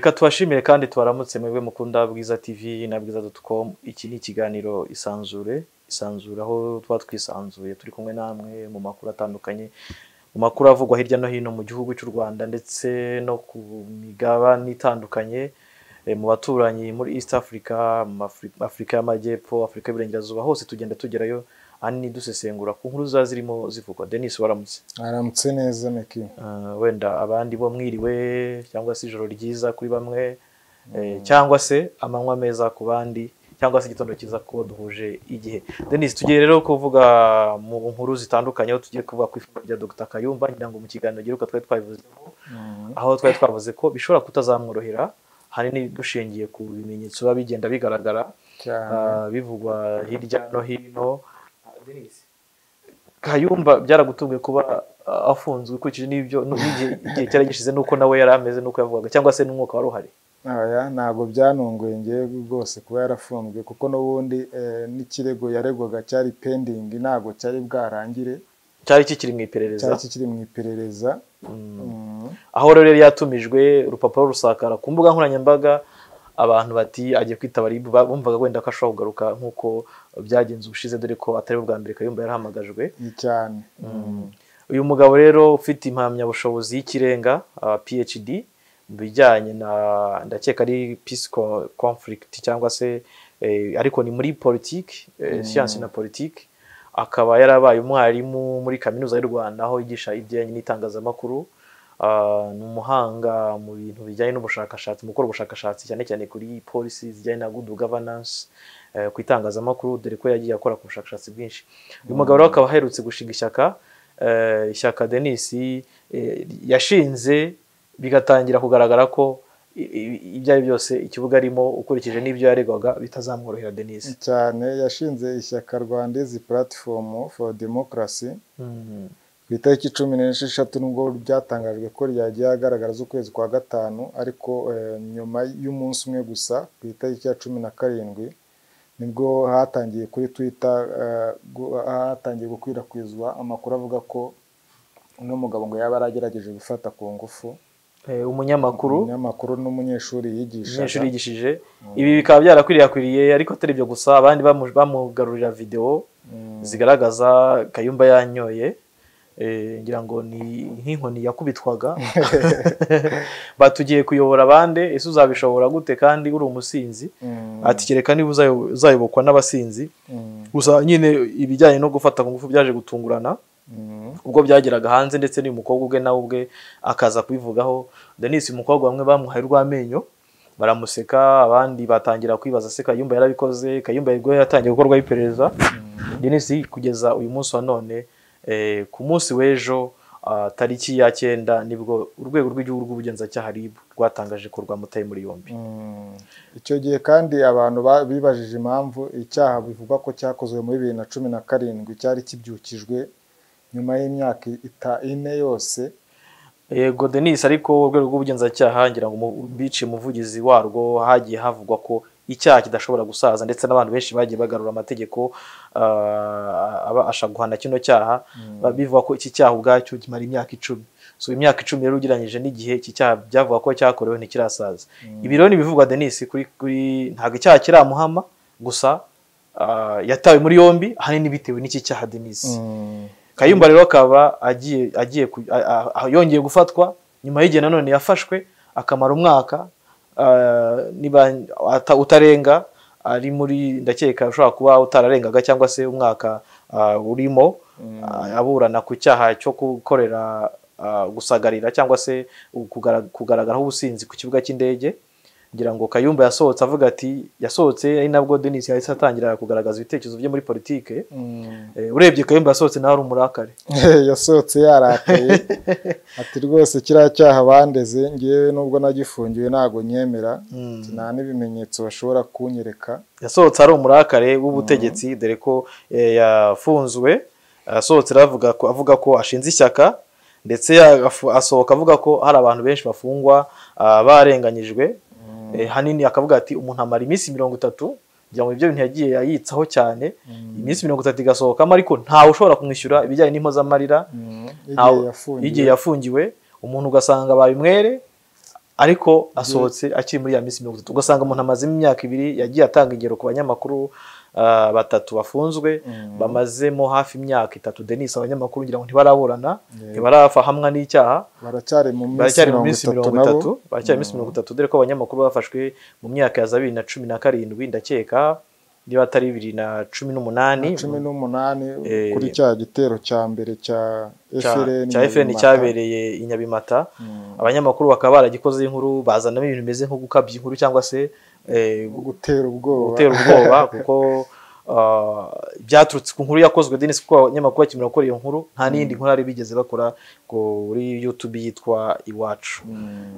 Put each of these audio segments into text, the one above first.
reka tubashimire kandi tubaramutse mwebwe mukunda bwiza tv na bwiza com. Iki ni ikiganiro isanzure isanzure aho tuba twisanzuye turi kumwe namwe mu makuru atandukanye mu makuru avugwa hirya no hino mu gihugu cy'u rwanda ndetse no ku migabane itandukanye eh, mu baturanyi muri east africa afurika y'amajyepfo afurika y'iburengerazuba hose tugenda tugerayo ahanini dusesengura ku nkuru ziba zirimo zivugwa. Denis waramutse? Aramutse neza meki Uh, wenda abandi bo mwiriwe cyangwa se ijoro ryiza kuri bamwe eh, cyangwa se amanywa meza ku bandi cyangwa se igitondo cyiza kubo duhuje igihe. Denis tugiye rero kuvuga mu nkuru zitandukanye aho tugiye kuvuga ku ifunguro rya dr. Kayumba ngira ngo mu kiganiro giheruka twari twabivuzeho aho twari twavuze ko bishobora kutazamworohera hanini dushingiye ku bimenyetso biba bigenda bigaragara uh, bivugwa hirya no hino kayumba byaragutunguye kuba afunzwe ukurikije n'ibyo n'igihe igihe cyari gishize n'uko nawe yari ameze n'uko yavugaga cyangwa se n'umwuka wari uhari. Ntabwo byanunguye ngewe rwose kuba yarafunzwe kuko n'ubundi eh, n'ikirego yaregwaga cyari pendingi ntabwo cyari bwarangire. Cyari kikiri mu iperereza. Cyari kikiri mu iperereza. Mm. Mm. aho rero yari yatumijwe urupapuro rusakara ku mbuga nkoranyambaga abantu bati agiye kwitaba RIB ba- bumvaga wenda ko ashobora kugaruka nk'uko byagenze ubushize dore ko atari ubwa mbere kayumba yarahamagajwe cyane. Mm. uyu mugabo rero ufite impamyabushobozi y'ikirenga uh, phd mu bijyanye na ndakeka ari peace co- conflict cyangwa se eh, ariko ni muri politiki eh, siyansi na politiki. Akaba yarabaye umwarimu muri kaminuza y'u rwanda aho yigisha ibijyanye n'itangazamakuru. Ni umuhanga mu bintu bijyanye n'ubushakashatsi mu gukora ubushakashatsi cyane cyane kuri polisi zijyanye na good governance eh, ku itangazamakuru dore ko yagiye akora ku bushakashatsi bwinshi. Uyu mugabo rero akaba aherutse gushinga ishyaka eh, ishyaka denis eh, yashinze bigatangira kugaragara ko ibyo ari byose ikibuga arimo ukurikije n'ibyo yaregwaga bitazamworohera denis cyane yashinze ishyaka rwandizi platform for democracy. Mm. Ku itariki cumi n'esheshatu nubwo byatangajwe ko ryagiye ahagaragara z'ukwezi kwa gatanu ariko eh, nyuma y'umunsi umwe gusa ku itariki ya cumi na karindwi ni bwo hatangiye kuri twitter eh, hatangiye gukwirakwizwa amakuru avuga ko uno mugabo ngo yaba yaragerageje gufata ku ngufu. Eh, umunyamakuru. Umunyamakuru n'umunyeshuri yigishije. Ibi bikaba byarakwirakwiriye ariko atari ibyo gusa abandi bamu- bamugarurira videwo Mm, zigaragaza kayumba yanyoye. Ngira ngo ni nk'inkoni yakubitwaga. Batugiye kuyobora abandi ese uzabishobora gute kandi uri umusinzi? Mm, ati kereka niba uzayo- uzayobokwa n'abasinzi. Mm, gusa nyine ibijyanye no gufata ku ngufu byaje gutungurana. Mm, ubwo byageraga hanze ndetse n'uyu mukobwa ubwe nawe ubwe akaza kubivugaho. Denis uyu mukobwa bamwe bamuhaye urw'amenyo baramuseka abandi batangira kwibaza se kayumba yarabikoze? Kayumba ubwo yatangiye gukorwaho iperereza. Denis kugeza uyu munsi wa none eh, ku munsi w'ejo ah, tariki ya cyenda ni bwo urwego rw'igihugu rw'ubugenzacyaha rib rwatangaje ko rwamutaye muri yombi mm. icyo gihe kandi abantu ba- bibajije impamvu icyaha bivugwa ko cyakozwe muri bibiri na cumi na karindwi cyari kibyukijwe nyuma y'imyaka ita- ine yose yego denis ariko urwego rw'ubugenzacyaha ngira ngo mu- biciye umuvugizi warwo hagiye havugwa ko icyaha kidashobora gusaza ndetse n'abantu benshi bagiye bagarura amategeko ah, abasha guhana kino cyaha ba- bivuga ko iki cyaha ubwacyo kimara imyaka icumi. So imyaka icumi rero ugereranyije n'igihe iki cyaha byavuga ko cyakorewe ntikirasaza ibi rero ntibivugwa denis kuri kuri ntabwo icyaha kiramuhama gusa ah, yatawe muri yombi ahanini bitewe n'iki cyaha denis Mm, kayumba rero akaba agiye yongeye gufatwa nyuma y'igihe nanone yafashwe akamara umwaka niba ata- utarenga ari muri ndakeka ushobora kuba utararengaga cyangwa se umwaka ah, urimo ah, aburana ku cyaha cyo gukorera ah, gusagarira cyangwa se kugara- kugaragaraho ubusinzi ku kibuga cy'indege. Ngira ngo kayumba yasohotse avuga ati yasohotse ari nabwo denis yahise atangira kugaragaza ibitekerezo bye muri politike. Mm. Eh, urebye kayumba yasohotse nawe ari umurakare. Yasohotse yarakaye. Ati rwose kiriya cyaha bandeze ngewe nubwo nagifungiwe ntabwo nyemera. Mm. Nta n'ibimenyetso bashobora kunyereka. Yasohotse ari umurakare w'ubutegetsi dore ko eh, yafunzwe. Yasohotse rero avuga ko ashinze ishyaka ndetse asohoka avuga ko hari abantu benshi bafungwa ah, barenganyijwe. Hanini akavuga ati umuntu amara iminsi mirongo itatu kugira ngo ibyo bintu yagiye ayitsaho cyane. Iminsi mirongo itatu igasohokamo ariko ntawe ushobora kumwishyura ibijyanye n'impozamarira. Mm, ntawe- igihe yafungiwe. umuntu ugasanga abaye umwere ariko asohotse akiri muri ya minsi mirongo itatu. Ugasanga umuntu amazemo imyaka ibiri yagiye atanga ingero ku banyamakuru batatu bafunzwe bamazemo hafi imyaka itatu. Denis abanyamakuru ngira ngo ntibaraburana ntibarafahamwa n'icyaha. Baracyari mu minsi mirongo itatu baracyari mu minsi mirongo itatu. Dore ko abanyamakuru bafashwe mu myaka ya za bibiri na cumi na karindwi ndakeka. Niba atari bibiri na cumi n'umunani cumi n'umunani Eh, kuri cya gitero cya mbere cya Nyabimata. cyabereye i Nyabimata. Abanyamakuru bakaba baragikozeho inkuru bazanamo ibintu bimeze nko gukabya inkuru cyangwa se eh, gutera ubwoba kuko byaturutse ku nkuru yakozwe Denis kuko abanyamakuru bakimara gukora iyo nkuru nta n'iyindi nkuru bari bigeze bakora kuri YouTube yitwa Iwacu.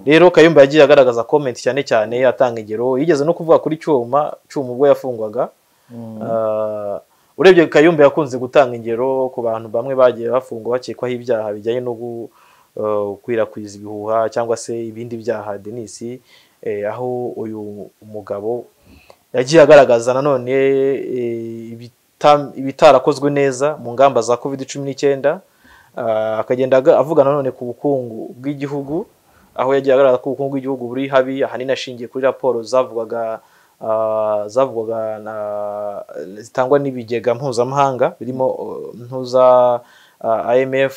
Rero Kayumba yagiye agaragaza comment cyane cyane atanga ingero yigeze no kuvuga kuri cyuma cyuma ubwo yafungwaga. Ah, urebye Kayumba yakunze gutanga ingero ku bantu bamwe bagiye bafungwa bakekwaho ibyaha bijyanye no eh, gukwirakwiza ibihuha cyangwa se ibindi byaha Denis eh, aho uyu mugabo yagiye agaragaza nanone eh, ibita- ibitarakozwe neza mu ngamba za covid cumi n'icyenda Ah, akagenda avuga nanone ku bukungu bw'igihugu aho yagiye agaragaza ko ubukungu bw'igihugu buri habi ahanini ashingiye kuri raporo zavugaga ah, zavugwaga na- zitangwa n'ibigega mpuzamahanga birimo ntuza ah, IMF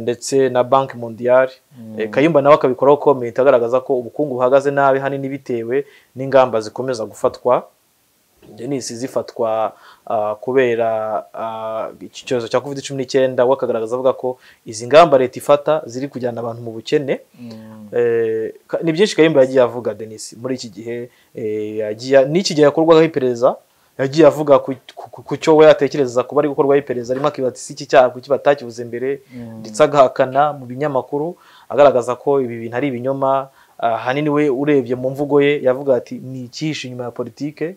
ndetse na banki mondiale Eh, Kayumba nawe akabikoraho comment agaragaza ko ubukungu buhagaze nabi hanini bitewe n'ingamba zikomeza gufatwa. Denis zifatwa ah, kubera ah, iki cyorezo cya covid cumi n'icyenda we akagaragaza avuga ko izi ngamba leta ifata ziri kujyana abantu mu bukene. Eh, ka- ni byinshi Kayumba yagiye avuga Denis muri iki gihe eh, yagiye n'iki gihe yakorwagaho iperereza? Yagiye avuga ku, cyo we yatekereza kuba ari gukorwaho iperereza arimo akibaza isi iki cyaha kuki batakivuze mbere ndetse agahakana mu binyamakuru agaragaza ko ibi bintu ari ibinyoma ahanini we urebye mu mvugo ye yavuga ati ni icyihishe inyuma ya politike.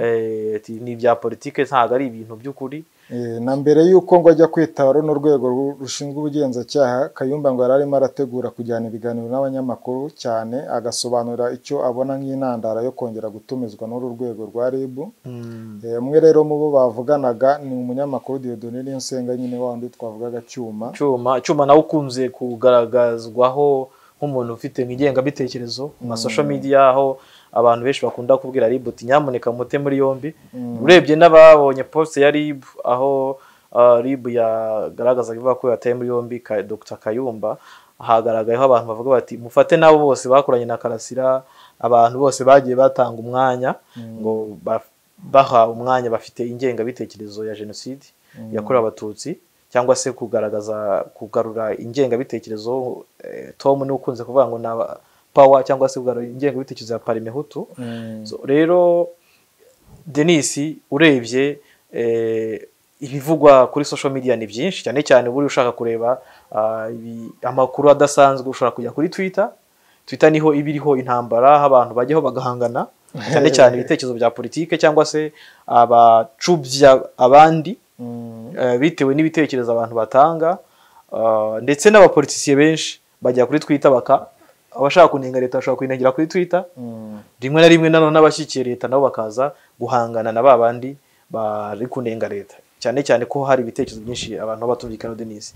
Eh, ati ni ibya politike ntabwo ari ibintu by'ukuri. Eh, na mbere y'uko ngo ajya kwitaba runo rwego ru- rushinzwe ubugenzacyaha kayumba ngo yari arimo arategura kujyana ibiganiro n'abanyamakuru cyane agasobanura icyo abona nk'intandaro yo kongera gutumizwa n'uru rwego rwa rib Eh, umwe rero mu bo bavuganaga ni umunyamakuru Dieudonne Niyonsenga nyine wa wundi twavugaga cyuma. Cyuma cyuma nawe ukunze kugaragazwaho nk'umuntu ufite ingengabitekerezo mu masosho media aho abantu benshi bakunda kubwira rib uti nyamuneka mute muri yombi. Urebye n'ababonye post ya rib aho uh, rib yagaragazaga ivuga ko yataye muri yombi dr. Kayumba hagaragayeho abantu bavuga bati mufate n'abo bose bakoranye na karasira abantu bose bagiye batanga umwanya ngo ba- baha umwanya bafite ingengabitekerezo ya jenoside yakorewe abatutsi. Cyangwa se kugaragaza kugarura ingengabitekerezo eh, tom ni ukunze kuvuga ngo na power cyangwa se kugarura ingengabitekerezo ya parimehutu So, rero denis urebye eh, ibivugwa kuri social media ni byinshi cyane cyane buri ushaka kureba ah, amakuru adasanzwe ushobora kujya kuri twitter. Twitter ni ho iba iriho intambara aho abantu bajyaho bagahangana cyane cyane ibitekerezo bya politike cyangwa se abacubya abandi. Bitewe n'ibitekerezo abantu batanga ah, ndetse n'abapolitisiye benshi bajya kuri twitter baka abashaka kunenga leta bashobora kuyinengira kuri twitter. Rimwe na rimwe nanone n'abashyigikiye leta nabo bakaza guhangana na ba bandi bari kunenga leta. Cyane cyane ko hari ibitekerezo byinshi abantu baba batumvikana Denis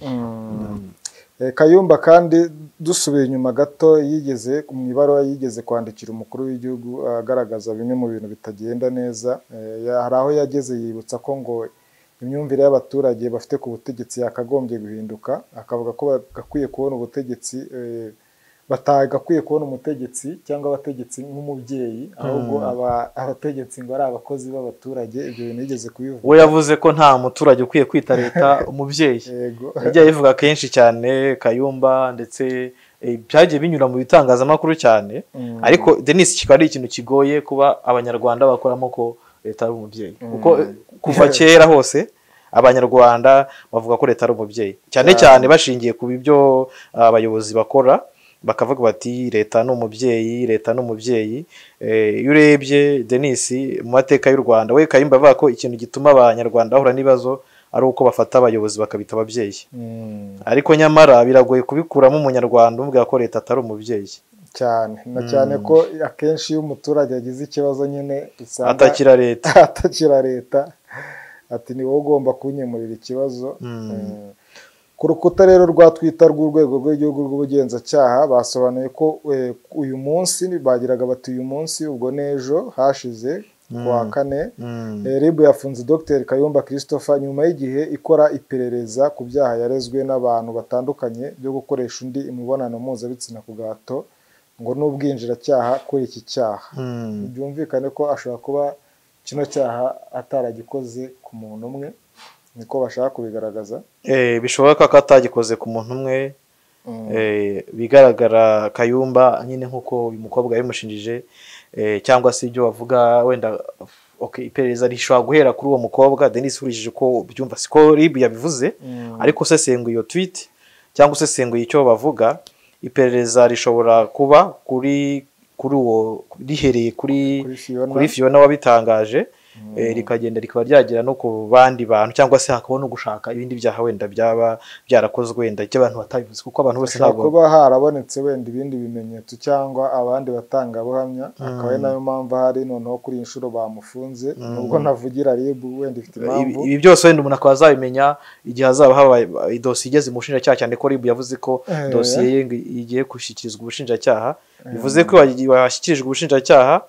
Eh, Kayumba kandi dusubiye inyuma gato yigeze mu ibaruwa yigeze kwandikira umukuru w'igihugu agaragaza bimwe mu bintu bitagenda neza. Eh, ya- hari aho yageze yibutsa ko ngo imyumvire y'abaturage bafite ku butegetsi yakagombye guhinduka akavuga ko bagakwiye kubona ubutegetsi eh, batagakwiye kubona umutegetsi cyangwa abategetsi nk'umubyeyi ahubwo aba- abategetsi ngo ari abakozi b'abaturage ibyo bintu yigeze kubivuga. We yavuze ko nta muturage ukwiye kwita leta umubyeyi. Yego. Yagiye abivuga kenshi cyane kayumba ndetse eh, byagiye binyura mu bitangazamakuru cyane. Mm. ariko denis kikaba ari ikintu kigoye kuba abanyarwanda bakoramo ko leta ari umubyeyi. Kuko eh, kuva kera hose abanyarwanda bavuga ko leta ari umubyeyi. Cyane cyane bashingiye ku byo abayobozi bakora bakavuga bati leta ni umubyeyi leta ni umubyeyi. Eh, iyo urebye denis mu mateka y'u rwanda we kayumba avuga ko ikintu gituma abanyarwanda bahura n'ibibazo ari uko bafata abayobozi bakabita ababyeyi. Mm. ariko nyamara biragoye kubikuramo umunyarwanda umubwira ko leta atari umubyeyi. Cyane. Na cyane ko akenshi iyo umuturage agize ikibazo nyine usanga atakira leta. Atakira leta. Ati ni wowe ugomba kunkemurira ikibazo. Eh, ku rukuta rero rwa twita rw'urwego rw'igihugu rw'ubugenzacyaha basobanuye ko eh, uyu munsi bagiraga bati uyu munsi ubwo n'ejo hashize ku wa kane. Mm. Eh, RIB yafunze Dr. Kayumba Christopher nyuma y'igihe ikora iperereza ku byaha yarezwe n'abantu batandukanye byo gukoresha undi imibonano mpuzabitsina ku gahato. Ngo n'ubwinjiracyaha kuri iki cyaha Mm. byumvikane ko ashobora kuba kino cyaha ataragikoze ku muntu umwe niko bashaka kubigaragaza Eh, bishoboka ko atagikoze ku muntu umwe Mm. eh, bigaragara kayumba nyine nk'uko uyu mukobwa yabimushinjije eh, cyangwa se ibyo bavuga wenda iperereza rishobora guhera kuri uwo mukobwa denis ukurikije uko byumva siko rib yabivuze Mm. ariko usesenguye iyo tweet cyangwa usesenguye icyo bavuga iperereza rishobora kuba kuri kuri uwo rihereye kuri Fiona wabitangaje. Rikagenda rikaba ryagera no ku bandi bantu cyangwa se hakabaho no gushaka ibindi byaha wenda byaba byarakozwe wenda by'abantu batabivuze kuko abantu bose ntabwo kuba harabonetse wenda ibindi bimenyetso cyangwa abandi batangabuhamya akaba ari na yo mpamvu hari noneho kuri iyi nshuro bamufunze nubwo navugira RIB wenda ifite impamvu. ibi byose wenda umuntu akaba azabimenya igihe hazaba habaye idosiye igeze mu bushinjacyaha cyane ko RIB yavuze ko Eh. dosiye ye igiye gushyikirizwa ubushinjacyaha. Bivuze ko washyikirijwe ubushinjacyaha ah,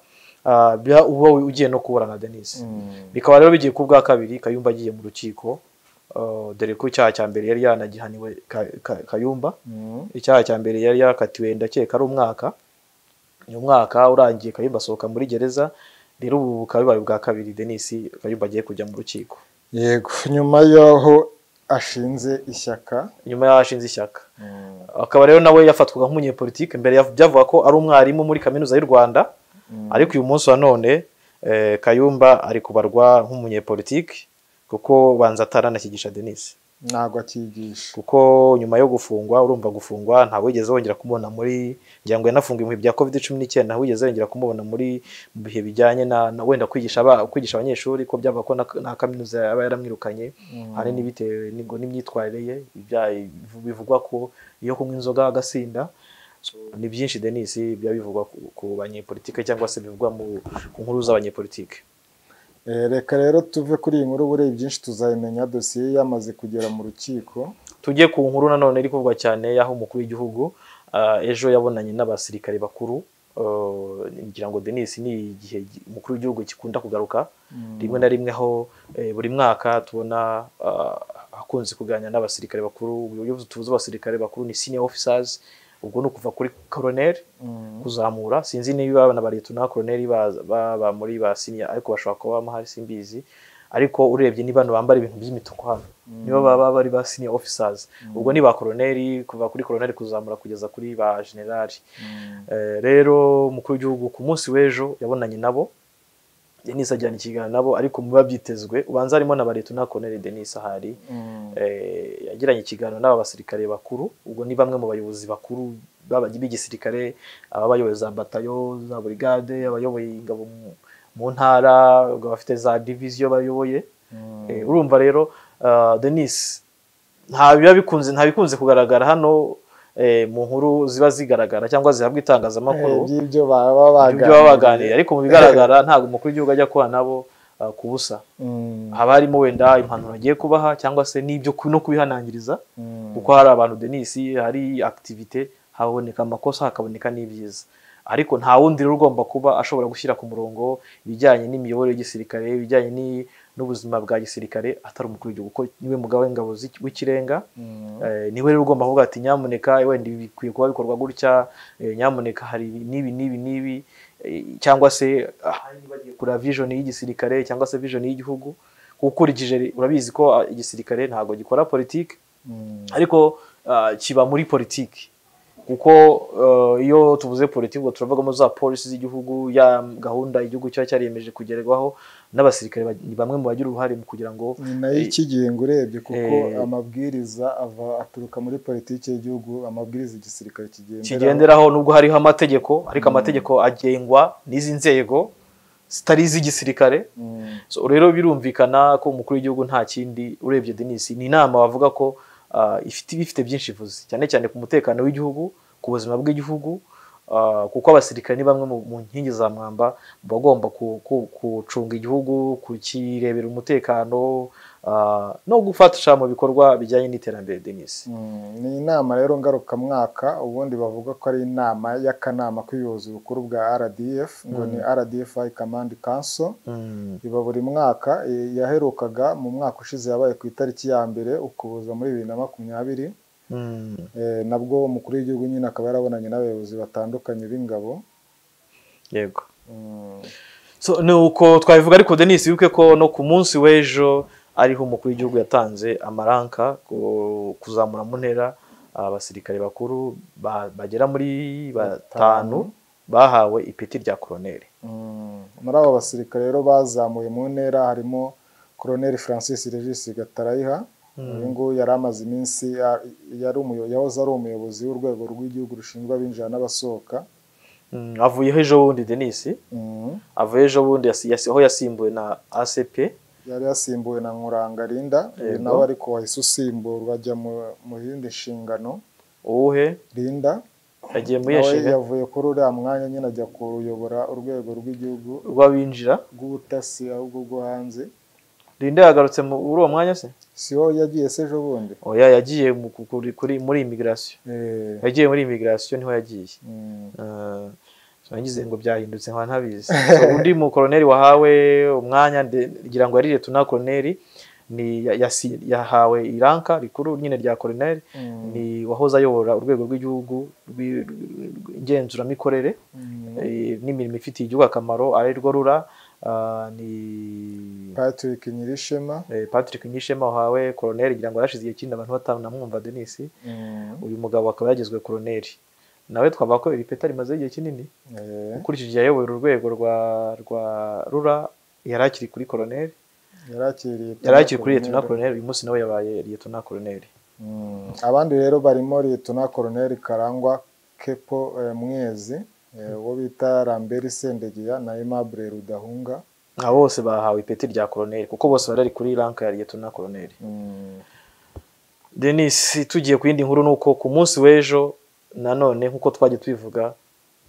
uba ugiye no kuburana Denis Mm. bikaba rero bigiye ku bwa kabiri kayumba agiye mu rukiko. Uh, dore ko icyaha cya mbere yari yanagihaniwe Ka- Ka- kayumba. Mm. icyaha cya mbere yari yakatiwe ndakeka ari umwaka. Uyu mwaka urangiye kayumba asohoka muri gereza rero ubu bukaba bibaye ubwa kabiri denis kayumba agiye kujya mu rukiko. Yego nyuma y'aho ashinze ishyaka. Nyuma y'aho ashinze ishyaka. Akaba rero nawe yafatwaga nk'umunyepolitike mbere yav- byavuga ko ari umwarimu muri kaminuza y'u rwanda. Ariko uyu munsi wa none eh, kayumba ari kubarwa nk'umunyepolitike kuko banza ataranashyigisha denis ntabwo akigisha. Kuko nyuma yo gufungwa urumva gufungwa ntabwo wigeze wongera kumubona muri ngira ngo yanafungiwe mu bihe bya covid cumi n'icyenda ntabwo wigeze wongera kumubona muri mu bihe bijyanye na, wenda kwigisha kwigisha abanyeshuri ko byava ko na, kaminuza yaba yaramwirukanye. Bitewe n'ingo n'imyitwarire ye bivugwa ko iyo kunywa inzoga agasinda ni byinshi denis biba bivugwa ku, banyepolitike cyangwa se bivugwa mu ku nkuru z'abanyepolitike. Eh, reka rero tuve kuri iyi nkuru buriya byinshi tuzabimenya dosiye ye yamaze kugera mu rukiko. Tujye ku nkuru nanone iri kuvugwa cyane y'aho umukuru w'igihugu ah, ejo yabonanye n'abasirikare bakuru. Ah, ngira ngo denis ni igihe gi- umukuru w'igihugu gikunda kugaruka. Rimwe na rimwe aho eh, buri mwaka tubona akunze kuganira n'abasirikare bakuru. Uburyo tuvuze abasirikare bakuru ni senior officers. Ubwo ni ukuva kuri colonel kuzamura. Sinzi niba abana ba leta colonel baza- baba muri ba senior ariko bashobora kuba bahari simbizi. Ariko urebye ni bano bambara ibintu by'imituku hano nibo baba bari ba senior officers ubwo ni ba colonel kuva kuri colonel kuzamura kugeza kuri ba generali Eh, rero umukuru w'igihugu ku munsi w'ejo yabonanye nabo. Denis ajyana ikiganiro nabo ariko mu biba byitezwe ubanza harimo na ba leta colonel Denis ahari eh, yagiranye ikiganiro n'aba basirikare bakuru ubwo ni bamwe mu bayobozi bakuru b'igisirikare aba bayoboye za batayo za brigade abayoboye ingabo mu- ntara ubwo bafite za diviziyo bayoboye. Eh, urumva rero ah, Denis nta biba bikunze nta bikunze kugaragara hano mu nkuru ziba zigaragara cyangwa zihabwa itangazamakuru by'ibyo baba baganira ariko mu bigaragara ntabwo umukuru w'igihugu ajya kubana nabo ku busa. Mm, haba harimo wenda impanuro agiye kubaha cyangwa se n'ibyo no kubihanangiriza. Mm, kuko hari abantu Denis hari activite haboneka amakosa hakaboneka n'ibyiza. Ariko nta wundi rero ugomba kuba ashobora gushyira ku murongo ibijyanye n'imiyoborere y'igisirikare ibijyanye n'ubuzima bwa gisirikare atari umukuru w'igihugu. Kuko ni we mugabo w'ingabo w'ikirenga mm, Eh, ni we rero ugomba kuvuga ati nyamuneka wenda ibi bikwiye kuba bikorwa gutya eh, nyamuneka hari ibi n'ibi n'ibi n'ibi. Eh, cyangwa se bagiye kureba vision y'igisirikare cyangwa se vision y'igihugu. Ukurikije urabizi ko ah, igisirikare ntabwo gikora politiki. Mm. ariko ah, kiba muri politiki. Kuko eh, iyo tuvuze politiki ubwo turavugamo za polisi z'igihugu ya gahunda igihugu kiba cyariyemeje kugerwaho n'abasirikare ba- ni bamwe mu bagira uruhare mu kugira ngo ni na yo ikigenga urebye kuko Eh, amabwiriza ava aturuka muri politiki y'igihugu amabwiriza igisirikare kigendera kigenderaho. Nubwo hariho amategeko ariko amategeko agengwa n'izi nzego zitari iz'igisirikare. So, rero birumvikana ko umukuru w'igihugu nta kindi urebye Denis ni inama bavuga ko ah, ifite byinshi ivuze. Cyane cyane ku mutekano w'igihugu ku buzima bw'igihugu kuko abasirikare ni bamwe mu nkingi za mwamba bagomba gucunga igihugu kukirebera umutekano ah, no gufasha mu bikorwa bijyanye n'iterambere Denis Mm, ni inama rero ngarukamwaka ubundi bavuga ko ari inama y'akanama k'ubuyobozi bukuru bwa RDF ngo ni RDF High Command Council. Mm, iba buri mwaka eh, yaherukaga mu mwaka ushize yabaye ku itariki ya mbere ukuboza muri bibiri na makumyabiri. Nabwo umukuru w'igihugu nyine akaba yarabonanye n'abayobozi batandukanye b'ingabo. Yego. Mm, so ni uko twabivuga ariko Denis wibuke ko no ku munsi w'ejo ariho umukuru w'igihugu yatanze amaranka ku- kuzamura mu ntera abasirikare bakuru ba- bagera muri batanu. bahawe ipeti rya koroneri. Mm. muri abo basirikare rero bazamuye mu ntera harimo Colonel Francis Regis Gatarayiha uyu nguyu yari amaze iminsi yahoze ari umuyobozi w'urwego rw'igihugu rushinzwe abinjira n'abasohoka. Mm, avuyeho ejo bundi Denis Mm. avuye ejo bundi aho yasimbuwe na ACP yari yasimbuwe na Nkurangarinda uyu nawe ariko wahise usimburwa ajya mu- yindi nshingano. Uwuhe? Linda. Yagiye muri yeshinga yavuye kuri uriya mwanya nyine ajya kuyobora urwego rw'igihugu rw'abinjira. rw'ubutasi ahubwo bwo hanze. Linde yagarutse mu- muri uwo mwanya se? Si ho yagiye se ejo bundi? Oya yagiye mu- kuri, muri immigration. Eh, yagiye muri immigration ni ho yagiye. Mm, so nagize ngo byahindutse nkaba ntabizi. So, undi mu koroneri wahawe umwanya ngira ngo yari letona koroneri ni yahawe iranka rikuru nyine rya koroneri mm, ni wahoze ayobora urwego rw'igihugu rw'i- ngenzuramikorere mm. eh, n'imirimo ifitiye igihugu akamaro ari rwo rura ni Patrick Nyirishema. Eh, Patrick Nyishema wahawe koroneri ngira ngo yarashize igihe kinini abantu batanamwumva Denis mm, uyu mugabo akaba yagizwe koroneri nawe twavuga ko iri peta rimaze igihe kinini? Eh, ukurikije yayoboye urwego rwa rwa rura yari akiri kuri koroneri yari akiri kuri Colonel. letona koroneri uyu munsi nawe yabaye letona koroneri Mm, abandi rero barimo Liyetona Koloneli Karangwa Kepo eh, Mwezi. Uwo bita Lambert Sendegeya na Aimable Rudahunga. Aba bose bahawe ipeti rya koroneri kuko bose bari bari kuri ranka ya letona koroneri Mm, Denis tugiye ku yindi nkuru ni uko ku munsi w'ejo nanone nk'uko twagiye tubivuga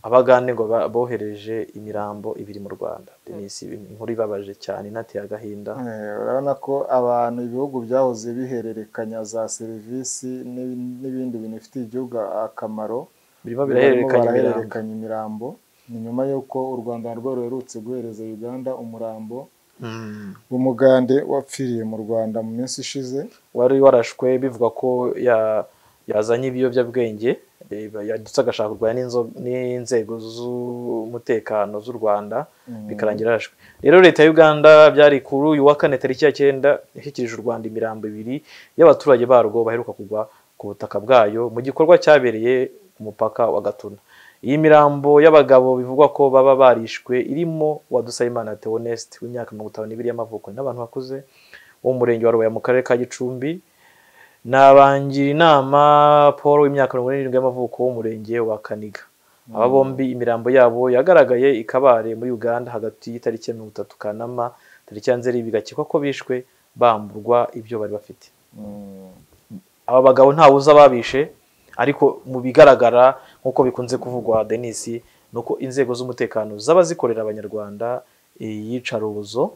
abagande ngo bohereje imirambo ibiri mu rwanda. Denis inkuru ibabaje cyane inateye agahinda. Eh, urabona ko abantu ibihugu byahoze bihererekanya za serivisi n'ibi- n'ibindi bintu bifitiye igihugu akamaro. Imirambo barahererekanya imirambo ni nyuma y'uko u Rwanda narwo ruherutse guhereza Uganda umurambo Mm. w'umugande wapfiriye mu Rwanda mu minsi ishize wari warashwe bivuga ko ya- yazanye ibiyobyabwenge eh, ndetse agashaka kurwanya n'inzego z'umutekano z'u rwanda Mm. bikarangira arashwe rero leta ya uganda byari kuri uyu wa kane tariki ya cyenda yashyikirije u rwanda imirambo ibiri y'abaturage barwo baheruka kugwa ku butaka bwayo mu gikorwa cyabereye ku mupaka wa gatuna. Iyi mirambo y'abagabo bivugwa ko baba barishwe irimo wadusayimana theoneste w'imyaka mirongo itanu n'ibiri y'amavuko. N'abantu bakuze wo mu murenge wa rubaye mu karere ka gicumbi. Nabangira inama paul w'imyaka mirongo n'irindwi y'amavuko w'umurenge wa kaniga. Aba bombi imirambo yabo yagaragaye i kabare muri uganda hagati y'itariki ya mirongo itatu kanama tariki ya nzeri bigakekwa ko bishwe bamburwa ibyo bari bafite. Mm. aba bagabo ntawuzi ababishe ariko mu bigaragara nk'uko bikunze kuvugwa denis ni uko inzego z'umutekano zaba zikorera abanyarwanda iyicarubozo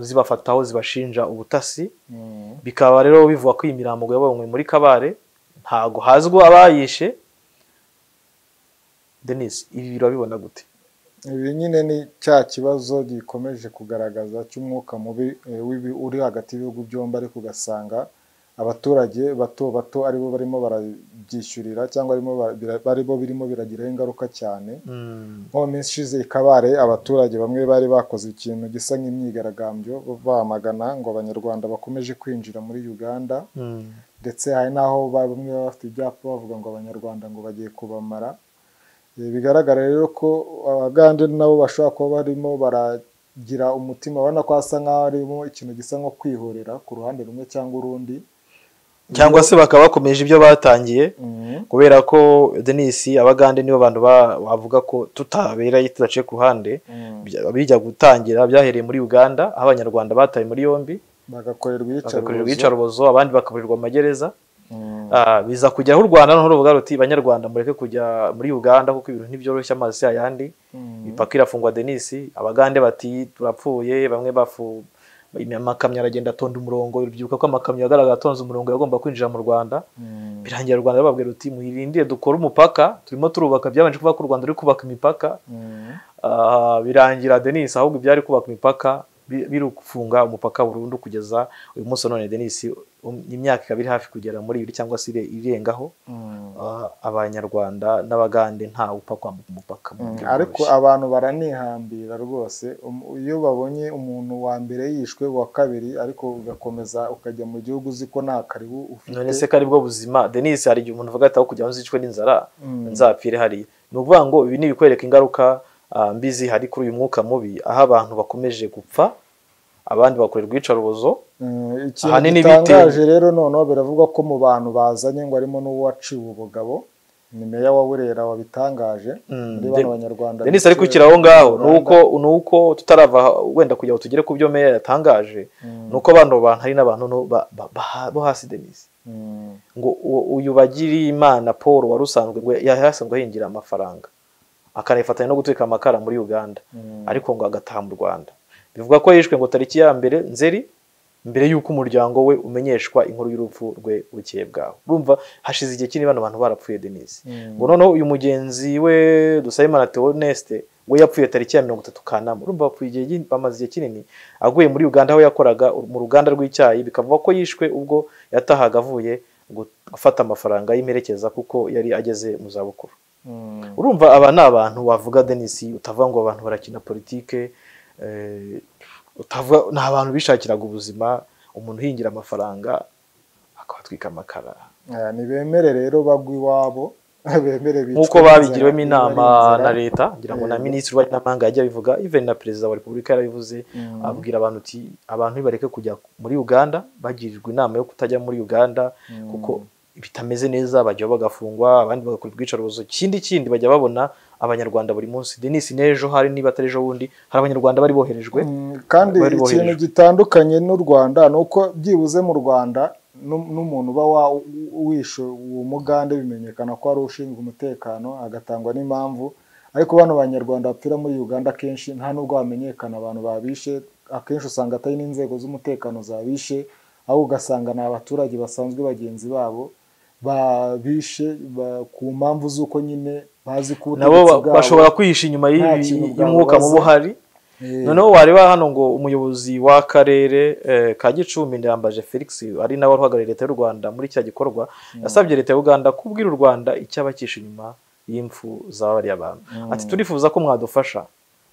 zibafataho zibashinja ubutasi. Mm. bikaba rero bivuga ko iyi mirambo yabonywe muri kabare ntago hazwi abayishe denis ibi birabibona gute? Ibi nyine ni cya kibazo gikomeje kugaragaza cy'umwuka mubi eh, uri hagati y'ibihugu byombi ariko ugasanga abaturage bato bato ari bo barimo barabyishyurira cyangwa ari bo birimo biragiraho ingaruka cyane. Mm, nko mu minsi ishize i kabare abaturage bamwe bari bakoze ikintu gisa nk'imyigaragambyo bamagana ngo abanyarwanda bakomeje kwinjira muri uganda. Mm, ndetse hari n'aho ba- bamwe baba bafite ibyapa bavuga ngo abanyarwanda ngo bagiye kubamara. Eh, bigaragara rero ko abagande nabo bashobora kuba barimo baragira umutima ubona ko hasa nk'aho harimo ikintu gisa nko kwihorera ku ruhande rumwe cyangwa urundi. Cyangwa se bakaba bakomeje ibyo batangiye Mhm. kubera ko denis abagande nibo bantu ba- bavuga ko tutabereye tudaciye ku ruhande. Bya- bijya gutangira byahereye muri uganda aho abanyarwanda batawe muri yombi. Bagakorerwa iyicarubozo abandi bakaburirwa amagereza. Mm. Ah, biza kujyaho u rwanda noneho ruvuga ruti banyarwanda mureke kujya muri uganda kuko ibintu ntibyoroshye amazi si ayandi. Imipaka irafungwa denis abagande bati turapfuye bamwe bafu amakamyo aragenda atonda umurongo urubyibuka ko amakamyo yagaragara atonze umurongo yagomba kwinjira mu rwanda. Birangira u rwanda bababwira ruti mwirindire dukore umupaka turimo turubaka byabanje kuvuga ko u rwanda ruri kubaka imipaka. Ah, birangira denis ahubwo ibyari kubaka imipaka biri gufunga umupaka burundu kugeza uyu munsi wa none denis um, imyaka ikaba iri hafi kugera muri ibiri cyangwa se ire- irengaho Ah, abanyarwanda n'abagande nta upfa kwambuka umupaka mu buryo ariko abantu baranihambira rwose. Um- iyo babonye umuntu wa mbere yishwe uwa kabiri ariko ugakomeza ukajya mu gihugu uzi ko nta karibu ufite. None se ko ari bwo buzima. Denis hari igihe umuntu avuga ati aho kugira ngo nzicwe n'inzara Mm. nzapfire hariya. Ni ukuvuga ngo ibi ni ibikwereka ingaruka mbi zihari kuri uyu mwuka mubi aho abantu bakomeje gupfa abandi bakorerwa iyicarubozo. Mm, Ahanini gitangaje rero noneho biravugwa ko mu bantu bazanye ngo harimo n'uwaciwe ubugabo ni meya wa burera wabitangaje Mm, muri bano banyarwanda denis ari kukira aho ngaho. Ni uko ni uko tutarava wenda kugira ngo tugere ku byo meya yatangaje ni uko abantu bantu hari n'abantu bo hasi denis Mm, ngo uyu bagiriye imana paul wari usanzwe ngo yari asanzwe ahingira amafaranga. Akanifatanya no gutwika amakara muri uganda. Mm, ariko ngo agataha mu rwanda. Bivuga ko yishwe ngo tariki ya mbere nzeri mbere y'uko umuryango we umenyeshwa inkuru y'urupfu rwe bukeye bwaho urumva hashize igihe kinini bano bantu barapfuye denise. Mm. ngo noneho uyu mugenzi we dusabimana theoneste we yapfuye tariki ya mirongo itatu kanama. Urumva bamaze igihe kinini aguye muri uganda aho yakoraga mu ruganda rw'icyayi. Bikavuga ko yishwe ubwo yatahaga avuye gufata amafaranga y'imperekeza kuko yari ageze mu zabukuru. Urumva aba ni abantu wavuga denisi utavuga ngo abantu barakina politike eh, utavuga ni abantu bishakiraga ubuzima umuntu uhingira amafaranga akabatwika amakara Aya, nibemere rero bagwa iwabo nk'uko babigiriwemo inama na leta ngira ngo na Yego. minisitiri w'ububanyi n'amahanga yajya abivuga even na perezida wa repubulika yarabivuze Mm. abwira abantu uti abantu nibareke kujya muri uganda bagirirwa inama yo kutajya muri uganda Mm. kuko bitameze neza bajya bagafungwa abandi bagakora ubwicarubozo ikindi kindi bajya babona abanyarwanda buri munsi. Denis n'ejo hari niba atari ejo bundi hari abanyarwanda bari boherejwe? Mm, kandi ikintu gitandukanye n'u rwanda ni uko byibuze mu rwanda nu- n'umuntu uba wishe uwo mugande bimenyekana ko ari ushinzwe umutekano agatangwa n'impamvu. Ariko bano banyarwanda bapfira muri uganda akenshi nta nubwo hamenyekana abantu babishe. Akenshi usanga atari n'inzego z'umutekano zabishe ahubwo ugasanga ni abaturage basanzwe bagenzi babo. Babishe ba- ku mpamvu z'uko nyine bazi ko nabo bashobora kwihisha inyuma y'umwuka mubi uhari Eh, noneho wareba hano ngo umuyobozi w'akarere eh, ka gicumbi ndayambaje felix ari nawe uhagarariye leta y'u rwanda muri cya gikorwa yasabye leta y'u rwanda kubwira u rwanda icyabakisha inyuma y'imfu za bariya bantu ati turifuza ko mwadufasha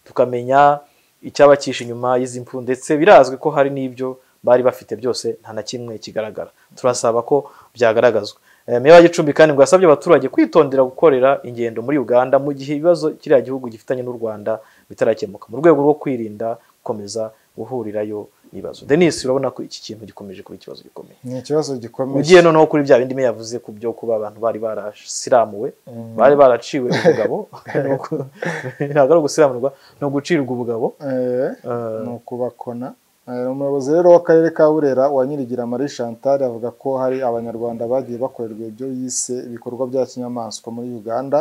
tukamenya icyabakisha inyuma y'izi mfu ndetse birazwi ko hari n'ibyo bari bafite byose nta na kimwe kigaragara. Turasaba ko byagaragazwa. Meya wa gicumbi kandi ngo yasabye abaturage kwitondera gukorera ingendo muri uganda mu gihe ibibazo kiriya gihugu gifitanye n'u rwanda bitarakemuka. Mu rwego rwo kwirinda gukomeza guhurirayo n'ibibazo denis urabona ko iki kintu gikomeje kuba ikibazo gikomeye? Ni ikibazo gikomeye. Ugiye noneho kuri bya bindi yavuze ku byo kuba abantu bari barasiramuwe bari baraciwe ubugabo. Ntabwo ari ugusiramurwa ni ugucirwa ubugabo. Eh, Eh, ni ukubakona. Eh, umuyobozi rero w'akarere ka burera wa nyirigira marie chantal avuga ko hari abanyarwanda bagiye bakorerwa ibyo yise ibikorwa bya kinyamaswa muri uganda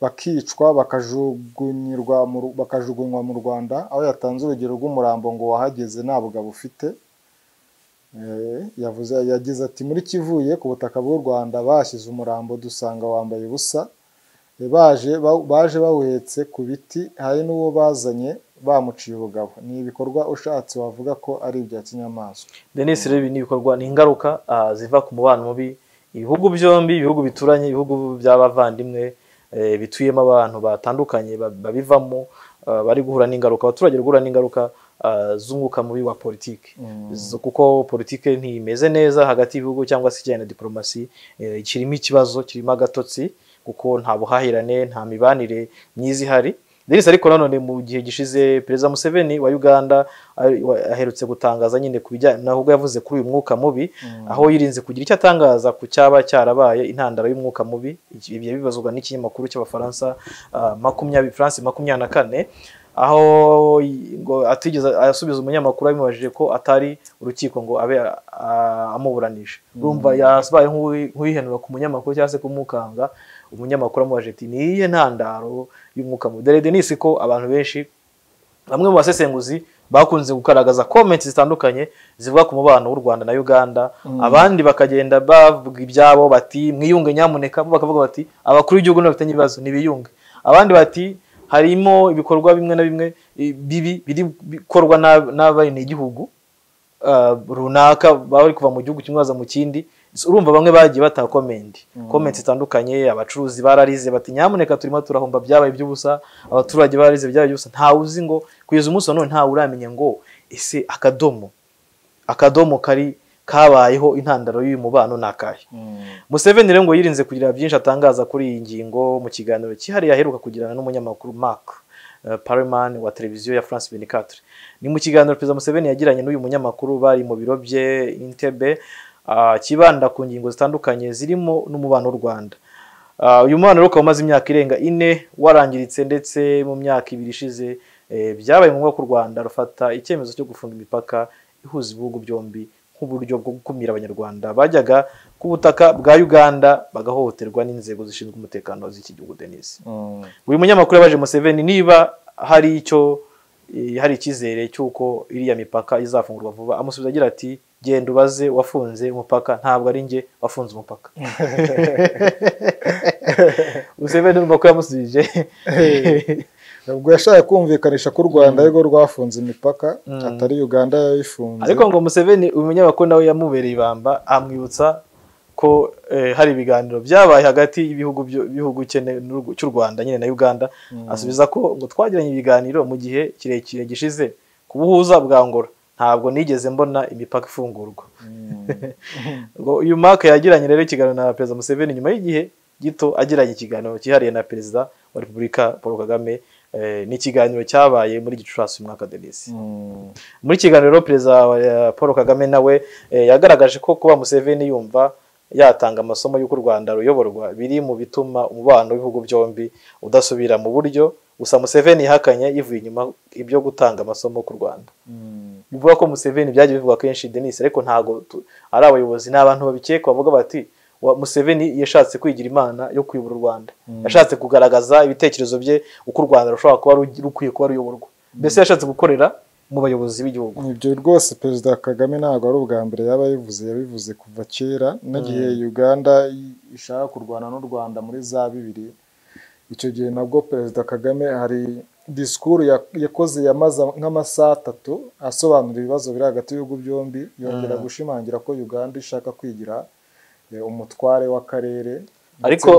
bakicwa bakajugunywa mu rwanda aho yatanze urugero rw'umurambo ngo wahageze nta bugabo ufite. Eh, yavuze yagize ati muri kivuye ku butaka bw'u rwanda bashyize umurambo dusanga wambaye ubusa. Baje ba- baje bawuhetse ku biti hari n'uwo bazanye bamuciye ubugabo ni ibikorwa ushatse wavuga ko ari ibya kinyamaswa. Denis rero ni ibikorwa ni ingaruka ah, ziva ku mubano mubi. Ibihugu byombi ibihugu bituranye ibihugu by'abavandimwe eh, bituyemo abantu batandukanye ba- babivamo ah, bari guhura n'ingaruka abaturage guhura n'ingaruka ah, z'umwuka mubi wa politiki. Zo- kuko politiki ntimeze neza hagati y'ibihugu cyangwa se ijyanye na diporomasi eh, kirimo ikibazo kirimo agatotsi kuko nta buhahirane nta mibanire myiza ihari. Denis ariko nanone mu gihe gishize perezida Museveni wa Uganda aherutse gutangaza nyine ku bijyanye nahubwo yavuze kuri uyu mwuka mubi aho yirinze kugira icyo atangaza ku cyaba cyarabaye intandaro y'umwuka mubi ibyo bibazwa n'ikinyamakuru cy'abafaransa ah, makumyabiri France makumyabiri na kane aho ngo atigeze asubiza umunyamakuru abimubajije ko atari urukiko ngo abe ah, amuburanisha urumva yabaye nk'uwi- nk'uwihenura ku munyamakuru cyangwa se kumukanga umunyamakuru amubajije ati ni iyihe ntandaro y'umwuka mubi dore Denis ko abantu benshi bamwe mu basesenguzi bakunze kugaragaza comments zitandukanye zivuga ku mubano w'u Rwanda na Uganda. Abandi bakagenda bavuga ibyabo bati mwiyunge nyamuneka bo bakavuga bati abakuru b'igihugu bafitanye ibibazo ntibiyunge abandi bati harimo ibikorwa bimwe na bimwe bibi biri bikorwa n'ab- n'abenegihugu uh, runaka baba bari kuva mu gihugu kimwe baza mu kindi. Urumva bamwe bagiye bataha komendi komenti zitandukanye abacuruzi bararize bati nyamuneka turimo turahomba byabaye iby'ubusa abaturage bararize byabaye iby'ubusa. Ntawe uzi ngo kugeza umunsi wa none ntawe uramenya ngo ese akadomo akadomo kari kabayeho intandaro y'uyu mubano ni akahe? Museveni rero ngo yirinze kugira byinshi atangaza kuri iyi ngingo mu kiganiro cyihariye aheruka kugirana n'umunyamakuru Mark uh, Parman wa televiziyo ya France 24 ni mu kiganiro Perezida Museveni yagiranye n'uyu munyamakuru bari mu biro bye Entebbe uh, kibanda ku ngingo zitandukanye zirimo n'umubano w'u Rwanda. Uh, uyu mubano rero ukaba umaze imyaka irenga ine warangiritse ndetse mu myaka ibiri ishize eh, byabaye ngombwa ko u Rwanda rufata icyemezo cyo gufunga imipaka ihuza ibihugu byombi nk'uburyo bwo gukumira abanyarwanda. Bajyaga ku butaka bwa Uganda bagahohoterwa n'inzego zishinzwe umutekano z'iki gihugu Denis uyu munyamakuru yabaje Museveni niba hari icyo eh, hari icyizere cy'uko iriya mipaka izafungurwa vuba amusubiza agira ati genda ubaze wafunze umupaka ntabwo ari njye wafunze umupaka. Museveni urumva ko yamusubije. Ubwo yashaka kumvikanisha ko u rwanda arirwo rwafunze imipaka atari uganda yayifunze. Ariko ngo Museveni uyu munyamakuru nawe yamubereye ibamba amwibutsa ko eh, hari ibiganiro byabaye hagati y'ibihugu cy'u Rwanda nyine na Uganda. Asubiza ko ngo twagiranye ibiganiro mu gihe kirekire gishize ku buhuza bwa Angola ntabwo nigeze mbona imipaka ifungurwa. Ngo uyu Mark yagiranye rero ikiganiro na Perezida Museveni nyuma y'igihe gito agiranye ikiganiro cyihariye na Perezida wa Repubulika Paul Kagame eh, ni ikiganiro cyabaye muri Gicurasi uyu mwaka Denis Mm. muri kiganiro perezida eh, paul kagame nawe eh, yagaragaje ko kuba museveni yumva yatanga amasomo y'uko u rwanda ruyoborwa biri mu bituma umubano w'ibihugu byombi udasubira mu buryo. Gusa museveni yahakanye yivuye inyuma ibyo gutanga amasomo ku rwanda. Mm. Bivuga ko museveni byagiye bivugwa kenshi denis ariko ntabwo tu- ari abayobozi. Ni abantu babikeka bavuga bati museveni yashatse kwigira imana yo kuyobora u rwanda. Yashatse kugaragaza ibitekerezo bye uko u rwanda rushobora kuba ru- rukwiye kuba ruyoborwa. Mbese yashatse gukorera mu bayobozi b'igihugu. Ibyo rwose perezida kagame ntabwo ari ubwa mbere yaba yivuze yabivuze kuva kera n'igihe uganda ishaka kurwana n'u rwanda muri za bibiri icyo gihe nabwo perezida kagame hari disikuru ya- yakoze yamaze nk'amasaha atatu asobanura ibibazo biri hagati y'ibihugu byombi yongera gushimangira ko uganda ishaka kwigira eh, umutware w'akarere ariko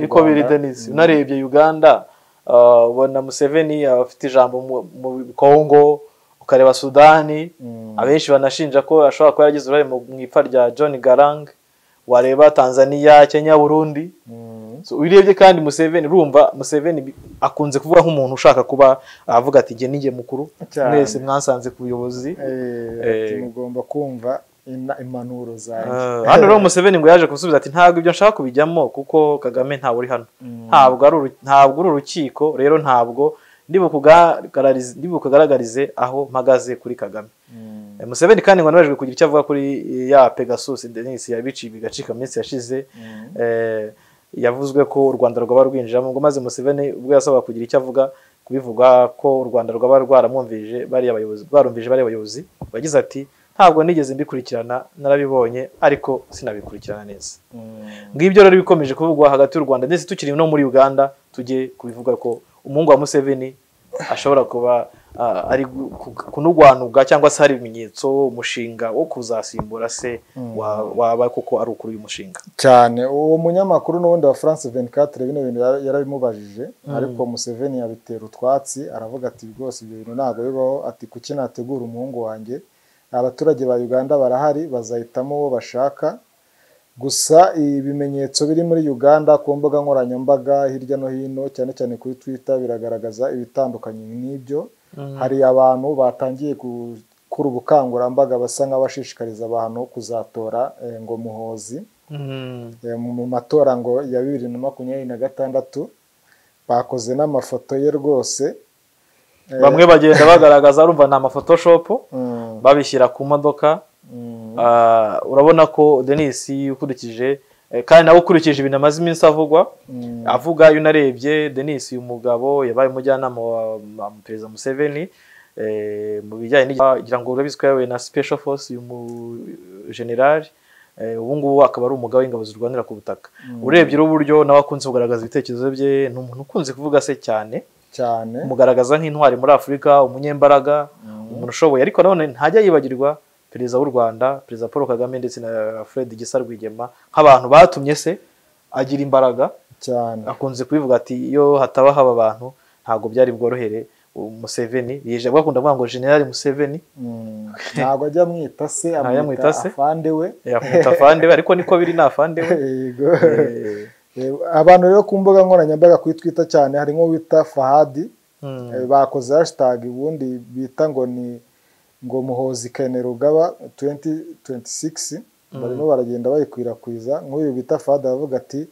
niko biri Rwanda. denis unarebye uganda uh, ubona museveni aba afite ijambo mu- kongo ukareba sudani Mm. abenshi banashinja ko ashobora kuba yaragize uruhare mu ipfa rya john garang wareba tanzania kenya burundi Mm. Urebye kandi museveni urumva museveni akunze kuvuga nk'umuntu ushaka kuba avuga ati jye ninjye mukuru mwese mwansanze ku buyobozi Eh, Eh. mugomba kumva impanuro zanjye Uh, hano rero Museveni ngo yaje gusubiza ati ntabwo ibyo nshaka kubijyamo kuko Kagame ntawe uri hano Mm. ntabwo ari urukiko rero ntabwo ndi bukugaragarize ndi bukugaragarize aho mpagaze kuri Kagame Mm. Eh, Museveni kandi ngo anabajwe kugira icyo avuga kuri ya Pegasus Denis yabiciye bigacika mu minsi yashize Mm. Yavuzwe ko u Rwanda rwaba rwinjiramo ngo maze Museveni ubwo yasabaga kugira icyo avuga kubivuga ko u Rwanda rwaba rwaramwumvije bariya bayobozi rwarumvije bariya bayobozi yagize ati ntabwo nigeze mbikurikirana narabibonye ariko sinabikurikirana neza Mm. ngibyo rero bikomeje kuvugwa hagati y'u Rwanda ndetse tukiri no muri Uganda tujye kubivuga ko umuhungu wa Museveni ashobora kuba ari gu- ku- kunugwanuga cyangwa se hari ibimenyetso umushinga wo kuzasimbura se wa- waba koko ari ukuri uyu mushinga? Cyane. Uwo munyamakuru n'ubundi wa France 24 bino bintu yara- yarabimubajije. Ariko Museveni yabitera utwatsi aravuga ati rwose ibyo bintu ntabwo bibaho. Ati kuki nategura umuhungu wanjye? Abaturage ba Uganda barahari bazahitamo uwo bashaka. Gusa ibimenyetso biri muri Uganda ku mbuga nkoranyambaga hirya no hino cyane cyane kuri Twitter biragaragaza ibitandukanye n'ibyo hari abantu batangiye gukora ubukangurambaga basa nk'abashishikariza abantu kuzatora eh, ngo muhozi. Eh, mu matora ngo ya bibiri na makumyabiri na gatandatu bakoze n'amafoto ye rwose. Eh, bamwe bagenda bagaragaza urumva ni amafotoshopu mm, babishyira ku modoka. Mm, Ah, urabona ko Denis ukurikije kandi nawe ukurikije ibintu amaze iminsi avugwa mm, avuga iyo unarebye Denis uyu mugabo yabaye umujyanama wa perezida Museveni eh, mu bijyanye n'igira ngo urabizi ko yahuye na special force uyu mu general eh, ubu ngubu akaba ari umugabo w'ingabo zirwanira ku butaka. Urebye uburyo nawe akunze kugaragaza ibitekerezo bye ni umuntu ukunze kuvuga se cyane. Cyane. Umugaragaza nk'intwari muri afurika umunyembaraga umuntu ushoboye ariko nanone ntajya yibagirwa perezida w'u rwanda perezida paul kagame ndetse na fred gisa rwigema nk'abantu batumye se agira imbaraga. Cyane. Akunze kubivuga ati iyo hataba haba abantu ntabwo byari bworohere. Museveni yije bakunda kuvuga ngo generali Museveni. Mm. ntabwo ajya amwita se amwita amwita afande we. Yamwita afande we ariko niko biri ni afande we. Eh, Eh, abantu rero ku mbuga nkoranyambaga kuri twita cyane harimo wita fahadi mm, Eh, bakoze hashtag ubundi bita ngo ni ngo muhozi rugaba 2026 barimo baragenda bayikwirakwiza. Nk'uyu bita fahadi aravuga ati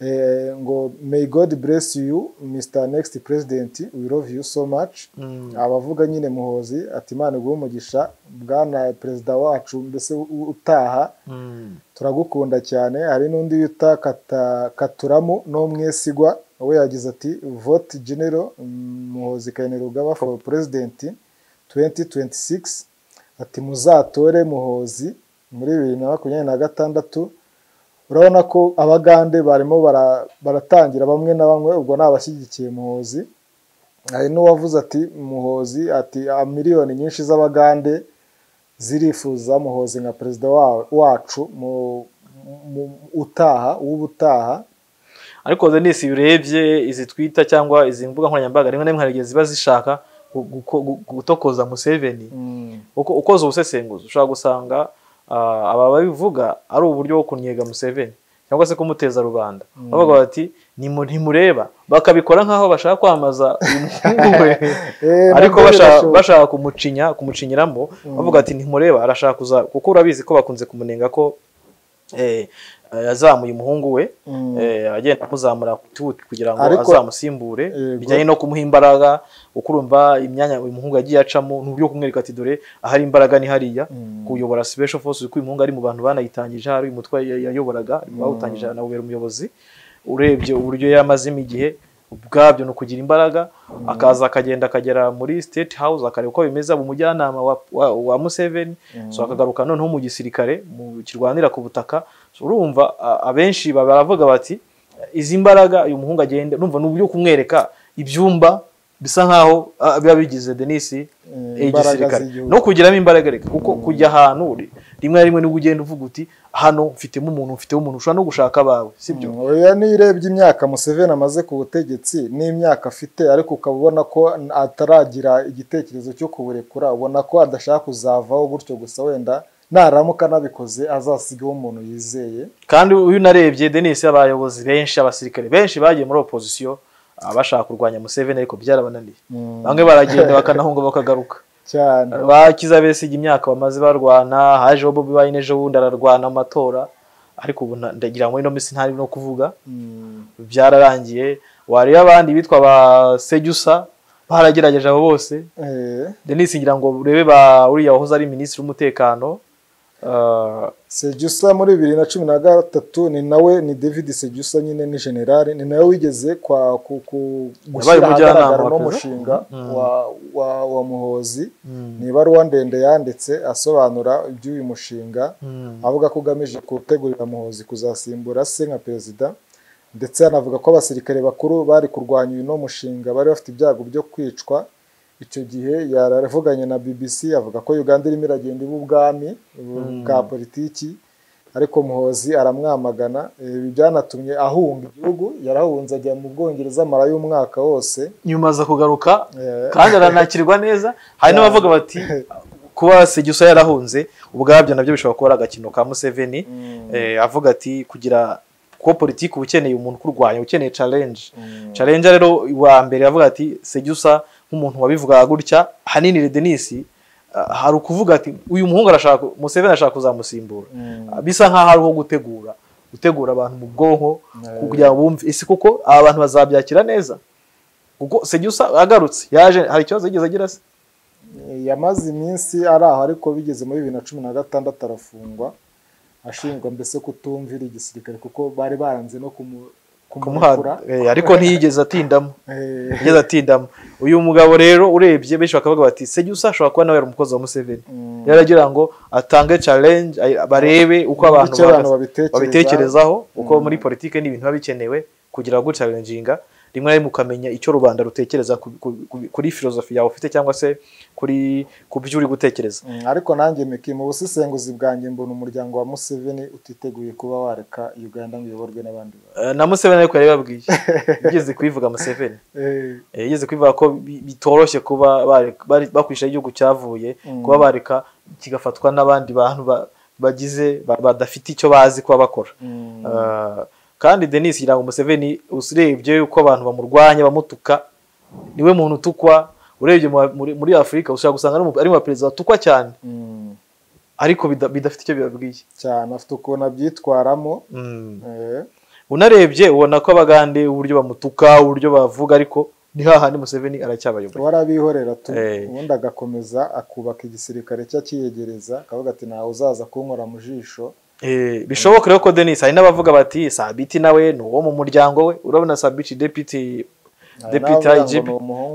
eh, ngo may god bless you mr next president we love you so much. Mm, abavuga nyine muhozi ati imana iguhe umugisha bwana perezida wacu mbese utaha. Mm, turagukunda cyane. Hari n'undi wita katuramu n'umwesigwa we yagize ati vote general mm, muhozi rugaba for president. 2026 ati muzatore muhozi muri bibiri na makumyabiri na gatandatu. Urabona ko abagande barimo bara- baratangira bamwe na bamwe ubwo ni abashyigikiye muhozi. Hari n'uwavuze ati muhozi ati "Ah, miliyoni nyinshi z'abagande zirifuza muhozi nka perezida wa- wacu utaha w'ubutaha ariko Denis iyo urebye izi twita cyangwa izi mbuga nkoranyambaga rimwe na rimwe hari igihe ziba zishaka gutokoza Museveni Mm, uko ukoze ubusesenguzi ushobora gusanga ah, aba babivuga ari uburyo bwo kunnyega Museveni cyangwa se kumuteza rubanda. Bavuga bati "Nimu- ntimureba. Bakabikora nk'aho bashaka kwamamaza uyu muhungu we. Eh, ariko bashaka kumucinya kumucinyiramo. Bavuga ati ntimureba. Arashaka kuza kuko urabizi ko bakunze kumunenga ko eh, yazamuye umuhungu we Mm. eh, agenda amuzamura kugira ngo azamusimbure Yego. bijyanye no kumuha imbaraga kuko urumva imyanya uyu muhungu yagiye acamo ni uburyo kumwereka ati dore ahari imbaraga ni hariya Mm. kuyobora special force uko uyu muhungu ari mu bantu banayitangije hari uyu mutwe ya- yayoboraga bawutangije anawubera umuyobozi urebye uburyo yamazemo igihe ubwabyo ni ukugira imbaraga akaza akagenda akagera muri state house akareba uko bimeze aba umujyanama wa, Museveni. So akagaruka noneho mu gisirikare mu kirwanira ku butaka. Urumva abenshi baravuga bati izi mbaraga uyu muhungu agenda numva ni uburyo kumwereka ibyumba bisa nkaho ah, biba bigize Denis eh, imbaraga igisirikare no kugiramo imbaraga reka kuko kujya ahantu rimwe na rimwe ni bwo ugenda uvuga uti hano mfitemo umuntu mfitemo umuntu ushobora no gushaka abawe sibyo Mm, oya niyo urebye imyaka Museveni amaze ku butegetsi n'imyaka afite ariko ukaba ubona ko ataragira igitekerezo cyo kuburekura ubona ko adashaka kuzavaho gutyo gusa wenda naramuka anabikoze azasigaho umuntu yizeye. Kandi uyu narebye Denis abayobozi benshi abasirikare benshi bagiye muri opposition ah, bashaka kurwanya Museveni ariko byarabananiye. Mm, bamwe baragenda bakanahunga bakagaruka. Bakiza Besigye imyaka bamaze barwana hajeho Bobi Wine ejo bundi ararwana mu matora. Ariko ubu ndagira ngo ino minsi ntari no kuvuga. Mm, byararangiye. Wareba abandi bitwa ba Sejusa baragerageje abo bose. Eh, Denis ngira ngo urebe ba uriya wahoze ari minisitiri w'umutekano. Sejusa muri bibiri na cumi na gatatu ni nawe ni David Sejusa nyine ni generali ni nawe wigeze kwa ku, ku, gushyira ahagaragara wa no perezida? mushinga Mm. wa, wa, wa Muhozi. Mm, ni ibaruwa ndende yanditse asobanura iby'uyu mushinga. Mm, avuga ko ugamije gutegurira Muhozi kuzasimbura se nka perezida. Ndetse anavuga ko abasirikare bakuru bari kurwanya uyu mushinga bari bafite ibyago byo kwicwa. Icyo gihe yaravuganye na BBC avuga ko Uganda irimo iragenda iba ubwami bwa politiki ariko Muhozi aramwamagana. Ibi byanatumye ahunga igihugu yarahunze ajya mu Bwongereza amarayo umwaka wose. Nyuma aza kugaruka Eh, kandi aranakirwa neza. Hari n'abavuga bati kuba Sejusa yarahunze ubwabyo na byo bishobora kuba ari agakino ka Museveni. Mm, eh, avuga ati kugira kuko politiki uba ukeneye umuntu ukurwanya ukeneye challenge. Mm, challenge rero wa mbere avuga ati Sejusa nk'umuntu wabivugaga gutya hanini Denis ah, hari ukuvuga ati uyu muhungu arashaka Museveni arashaka kuzamusimbura. Mm, bisa nk'aho ari uwo gutegura gutegura abantu mu bwonko Eh. kugira ngo bumve ese koko aba bantu bazabyakira neza? Kuko Sejusa agarutse yaje hari ikibazo yigeze agira se? Yamaze iminsi ari aho ariko bigeze muri bibiri na cumi na gatandatu arafungwa ashinjwa mbese kutumvira igisirikare kuko bari baranze no kumu- kumuha kumurekura eh, ariko ntiyigeze atindamo. Eh, ntiyigeze atindamo. Uyu mugabo rero urebye benshi bakavuga bati Sejusa ashobora kuba nawe yari umukozi wa Museveni. Mm, yaragira ngo atange challenge barebe uko abantu babitekerezaho. Uko Mm. muri politike ni ibintu biba bikenewe kugira ngo gucalenjinga rimwe na rimwe ukamenya icyo rubanda rutekereza ku- ku- ku- kuri filozofi yawe ufite cyangwa se kuri ku byo uri gutekereza. Mm, ariko nanjye Miki mu busesenguzi bwanjye mbona umuryango wa Museveni utiteguye kuba wareka Uganda ngo iyoborwe n'abandi Eh, na Museveni ariko yari yababwiye yigeze kubivuga Museveni. Eh, Eh, yigeze kubivuga ko bi- bitoroshye kuba bakwishyura igihugu cyavuye Mm. kuba bareka kigafatwa n'abandi bantu ba- bagize ba- badafite icyo bazi kuba bakora. Mm, kandi denis ngira ngo museveni urebye uko abantu bamurwanya bamutuka ni we muntu utukwa urebye mu- muri, afurika ushobora gusanga ari mu- baperezida batukwa cyane. Mm, ariko bida- bidafite icyo bibabwiye. Cyane afite ukuntu abyitwaramo. Mm. eh, unarebye ubona ko abagande uburyo bamutuka uburyo bavuga ariko ni hahandi museveni aracyabayoboye. Warabihorera tu. Eh. ubundi agakomeza akubaka igisirikare cye akiyegereza akavuga ati ntawe uzaza kunkora mu jisho. Bishoboka rero ko denis hari n'abavuga bati sabiti nawe ni uwo mu muryango we. Urabona sabiti n'abavuga ngo IGP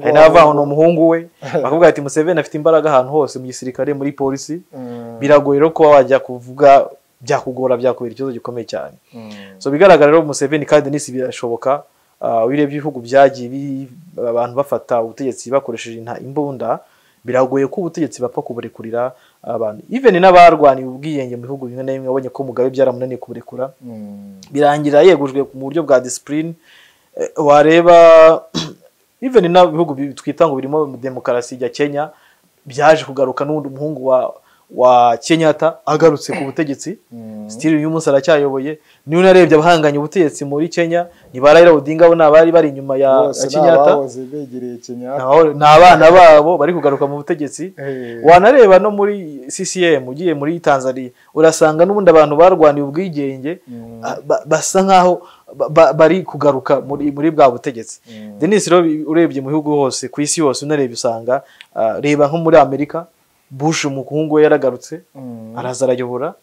hari n'abavuga ngo ni umuhungu we. Bakavuga ati museveni afite imbaraga ahantu hose mu gisirikare muri polisi. Mm, biragoye rero kuba wajya kuvuga byakugora byakubera ikibazo gikomeye cyane. Mm, so bigaragara rero museveni kandi n'isi birashoboka ah, urebye ibihugu byagiye abantu bafata ubutegetsi bakoresheje imbunda biragoye ko ubutegetsi bapfa kuburekurira abantu. Even n'abarwaniye ubwiyenge mu bihugu bimwe na bimwe wabonye ko mugabe byaramunaniye kuburekura. Mm, birangira yegujwe mu buryo bwa discipline. Eh, wareba even na bihugu bi- twita ngo birimo demokarasi ya Kenya byaje kugaruka n'undi umuhungu wa wa Kenyatta agarutse ku butegetsi. Mm. still uyu munsi aracyayoboye. Niyo narebye abahanganye ubutegetsi muri Kenya ni ba Raila Odinga bo nabari bari inyuma ya, ni Kenyatta. ni abana babo bari kugaruka mu butegetsi. Wanareba no muri CCM ugiye muri Tanzania urasanga n'ubundi abantu barwaniye ubwigenge mm, ba- basa nkaho ba- ba- bari kugaruka muri muri bwa butegetsi. Mm, Denis rero urebye mu bihugu hose ku isi yose unarebye usanga reba nko muri Amerika Bush umuhungu we yaragarutse mm, araza arayobora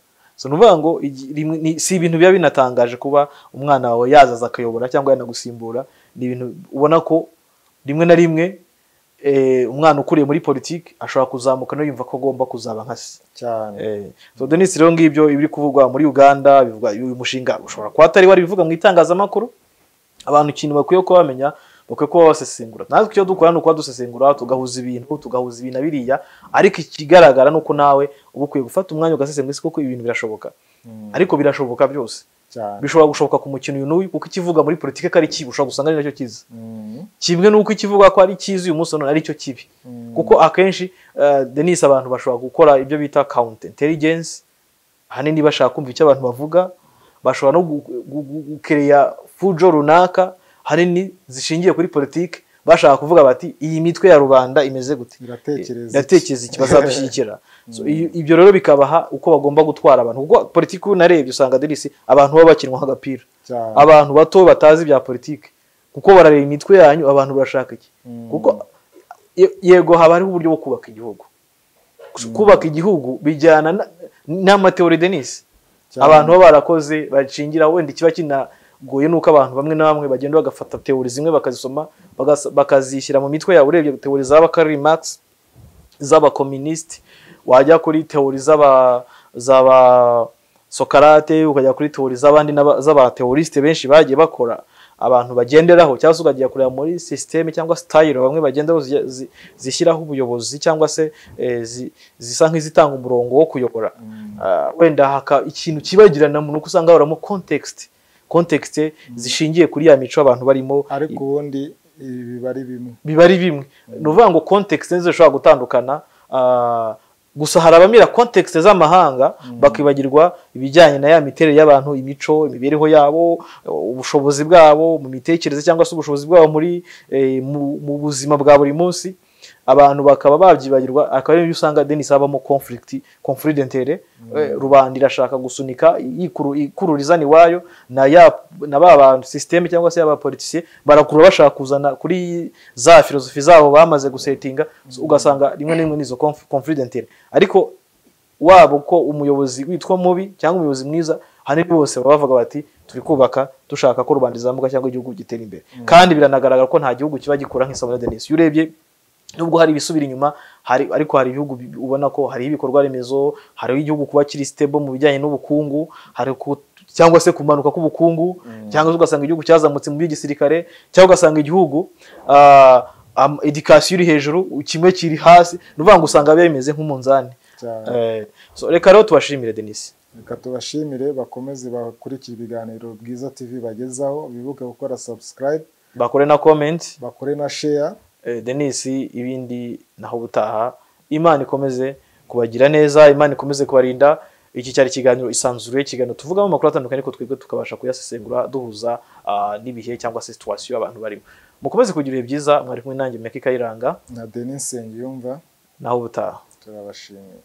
ukuvuga ngo si ibintu biba binatangaje kuba umwana wawe yazaza akayobora cyangwa yanagusimbura. Ni ibintu ubona ko rimwe na rimwe eh, umwana ukuriye muri politiki ashobora kuzamuka no yumva ko agomba kuzaba nka se. Eh, so Denis rero ngibyo ibiri kuvugwa muri Uganda uyu mushinga ushobora kuba atari wari bivuga mu itangazamakuru. Abantu ikintu bakwiye kuba bamenya bakwiye kuba basesengura natwe icyo dukora ni ukuba dusesengura tugahuza ibintu tugahuza ibintu na biriya. Ariko ikigaragara ni uko nawe uba ukwiye gufata umwanya ugasesengura isi kuko ibintu birashoboka. Mm, ariko birashoboka byose. Bishobora gushoboka ku mukino uyu n'uyu kuko ikivuga muri politiki ko ari kibi ushobora gusanga ari na cyo cyiza Mm, kimwe n'uko ikivuga ko ari cyiza uyu munsi none ari cyo kibi. Mm, kuko akenshi eh, denis abantu bashobora gukora ibyo bita counter intelligence. Ahanini bashaka kumva icyo abantu bavuga. Bashobora no gu- gu- gu- gukereya fujo runaka. Ahanini zishingiye kuri politiki. Bashaka kuvuga bati iyi mitwe ya rubanda imeze gute? Iratekereza iki? Bazadushyigikira ibyo rero bikabaha uko bagomba gutwara abantu. Kuko politiki unarebye usanga denis abantu baba bakinwa nk'agapira abantu bato batazi ibya politiki. Kuko barareba imitwe yanyu abantu barashaka iki? Mm. kuko ye- yego haba hariho uburyo bwo kubaka igihugu. Kubaka igihugu bijyana na- n'amateori denis. Cyane. abantu baba barakoze bashingira wenda ikiba kinagoye nuko abantu bamwe na bamwe bagenda bagafata teori zimwe bakazisoma bakazishyira mu mitwe yabo. Urebye teori zaba Karl Marx z'abakominisiti wajya kuri teori z'aba z'aba Sokarate ukajya kuri teori z'abandi z'abateorisite benshi bagiye bakora. Abantu bagenderaho cyangwa se ukajya kureba muri sisiteme cyangwa style bamwe zi- zishyiraho ubuyobozi cyangwa se eh, zi- zisa nk'izitanga umurongo wo kuyobora. Mm, Ah, wenda ikintu kibagirana mu nuko usanga habamo context. Context zishingiye kuri ya mico abantu barimo ariko ubundi biba ari bimwe. biba ari bimwe. Ni ukuvuga ngo context nizo zishobora gutandukana ah, gusa hari abamira context z'amahanga bakibagirwa ibijyanye na ya miterere y'abantu imico imibereho yabo ubushobozi bwabo mu mitekerereze cyangwa se ubushobozi bwabo muri eh, mu buzima bwa buri munsi. Abantu bakaba babyibagirwa akaba ariyo usanga denis habamo conflict conflict d'intérêt. Eh, rubanda irashaka gusunika ikurura iwayo na ya na ba bantu systeme cyangwa se abapolitisiye barakurura bashaka kuzana kuri za filozofi zabo bamaze gusetinga so ugasanga rimwe na rimwe nizo conf- conflict d'intérêt. Ariko waba uko umuyobozi witwa mubi cyangwa umuyobozi mwiza ahanini bose baba bavuga bati turi kubaka dushaka ko rubanda rizamuka cyangwa igihugu gitera imbere. Kandi biranagaragara ko nta gihugu kiba gikura nk'isabune denise iyo urebye nubwo hari ibisubira inyuma hari ariko hari ibihugu bi- ubona ko hari ibikorwa remezo hari igihugu kuba kiri stable mu bijyanye n'ubukungu hari cyangwa se kumanuka k'ubukungu cyangwa se ugasanga igihugu cyazamutse mu by'igisirikare cyangwa ugasanga igihugu ah, am- education iri hejuru kimwe kiri hasi ni ukuvuga ngo usanga bimeze nk'umunzani. Eh, so, reka rero tubashimire denise. Reka tubashimire bakomeze bakurikire ibiganiro bwiza tv bagezaho bibuke gukora subscribe. Bakore na comment. Bakore na share. Eh, denisi ibindi naho ubutaha. Imana ikomeze kubagira neza imana ikomeze kubarinda. Iki cyari ikiganiro isanzuye ikiganiro tuvugamo amakuru atandukanye ariko twebwe tukabasha kuyasesengura duhuza ah, n'ibihe cyangwa se situwasiyo abantu barimo. Mukomeze kugira ibihe byiza mwari kumwe nanjye meka ikayiranga na denise nsengiyumva. Naho ubutaha. Turabashimiye.